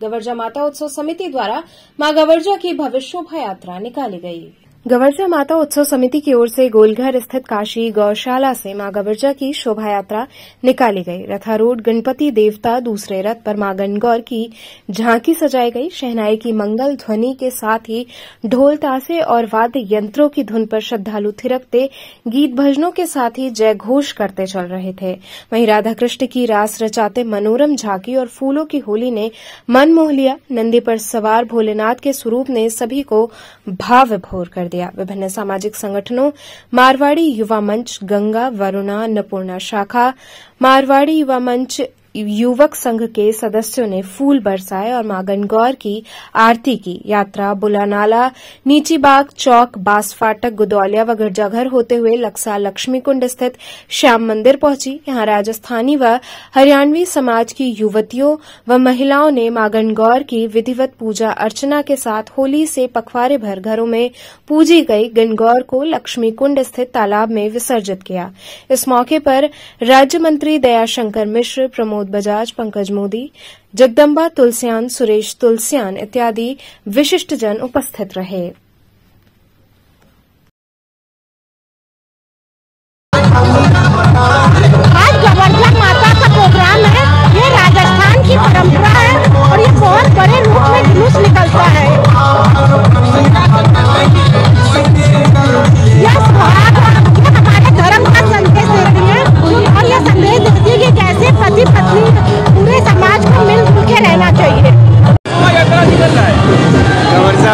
गवर्जा माता उत्सव समिति द्वारा माँ गवर्जा की भविष्य शोभा यात्रा निकाली गई। गवर्जा माता उत्सव समिति की ओर से गोलघर स्थित काशी गौशाला से माँ गवर्जा की शोभा यात्रा निकाली गई। रथारूढ़ गणपति देवता दूसरे रथ पर माँ गणगौर की झांकी सजाई गई। शहनाई की मंगल ध्वनि के साथ ही ढोल तासे और वाद्य यंत्रों की धुन पर श्रद्धालु थिरकते गीत भजनों के साथ ही जय घोष करते चल रहे थे। वहीं राधाकृष्ण की रास रचाते मनोरम झांकी और फूलों की होली ने मन मोह लिया। नंदी पर सवार भोलेनाथ के स्वरूप ने सभी को भाव कर दिया। दिया। विभिन्न सामाजिक संगठनों मारवाड़ी युवा मंच गंगा वरुणा अन्नपूर्णा शाखा मारवाड़ी युवा मंच युवक संघ के सदस्यों ने फूल बरसाए और माँ गणगौर की आरती की। यात्रा बुलानाला, नीचीबाग चौक बास फाटक गुदौलिया व गिरजाघर होते हुए लक्सा लक्ष्मी कुंड स्थित श्याम मंदिर पहुँची। यहाँ राजस्थानी व हरियाणवी समाज की युवतियों व महिलाओं ने माँ गणगौर की विधिवत पूजा अर्चना के साथ होली से पखवारे भर घरों में पूजी गई। गणगौर को लक्ष्मी कुंड स्थित तालाब में विसर्जित किया। इस मौके पर राज्य मंत्री दयाशंकर मिश्र, प्रमोद विनोद बजाज पंकज मोदी जगदम्बा तुलस्यान सुरेश तुलस्यान इत्यादि विशिष्टजन उपस्थित रहे।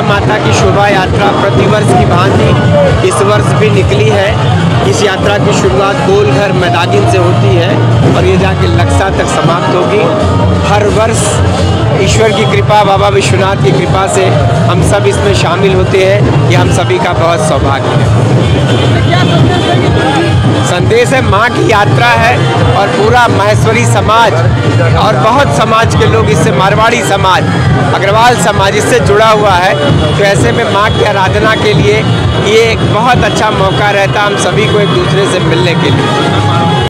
माता की शोभा यात्रा प्रतिवर्ष की भांति इस वर्ष भी निकली है। इस यात्रा की शुरुआत गोलघर मैदागिन से होती है और ये जाके लक्सा तक समाप्त होगी। हर वर्ष ईश्वर की कृपा, बाबा विश्वनाथ की कृपा से हम सब इसमें शामिल होते हैं। ये हम सभी का बहुत सौभाग्य है। है, माँ की यात्रा है और पूरा महेश्वरी समाज और बहुत समाज के लोग इससे मारवाड़ी समाज, अग्रवाल समाज इससे जुड़ा हुआ है। तो ऐसे में माँ की आराधना के लिए ये एक बहुत अच्छा मौका रहता हम सभी को एक दूसरे से मिलने के लिए।